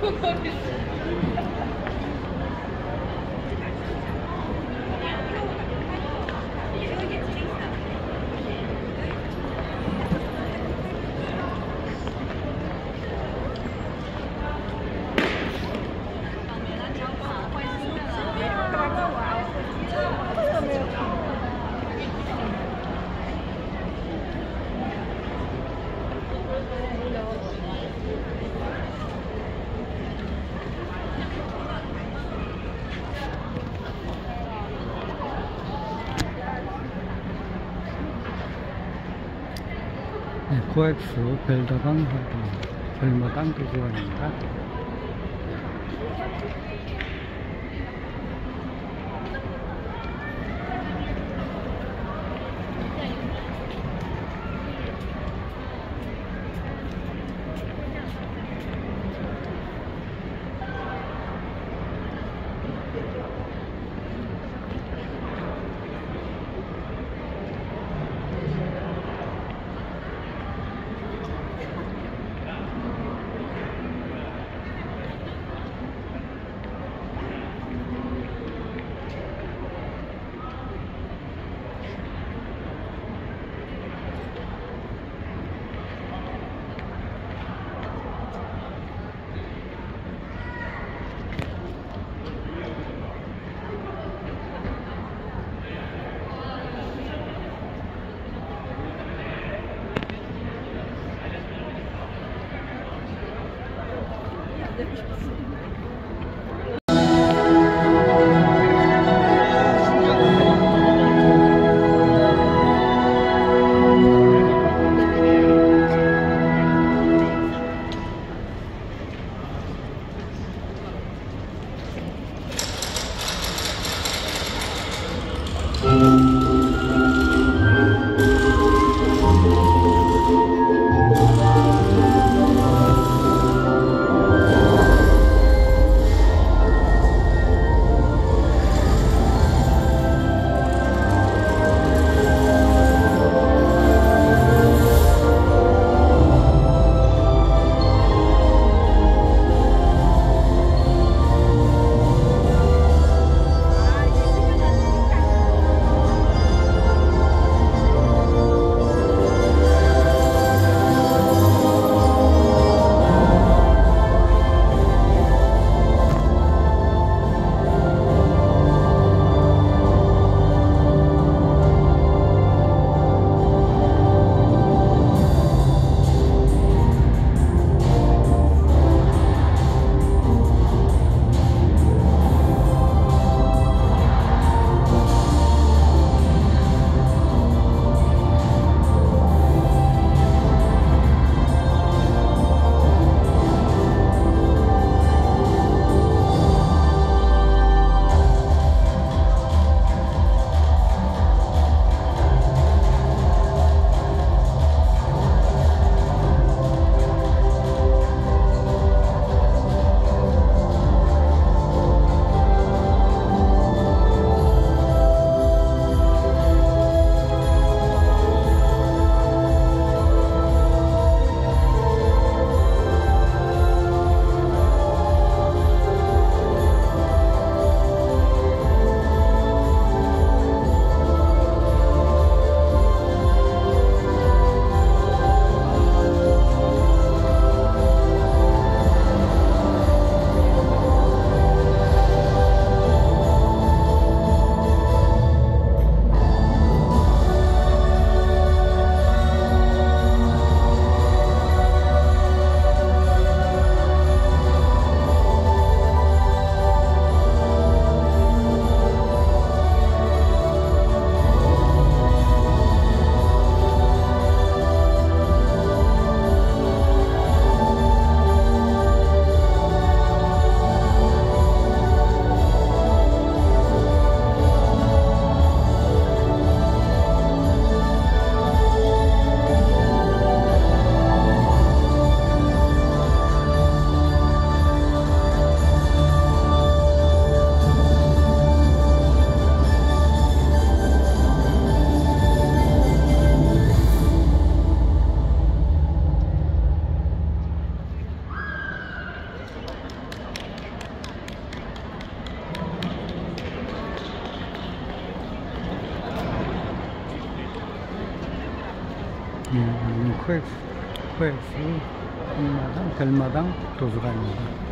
Não, não, não. 네, 코엑스 벨다방 얼마 깡도 구간입니다. demiş misin? coiffe, coiffe, une madame, telle.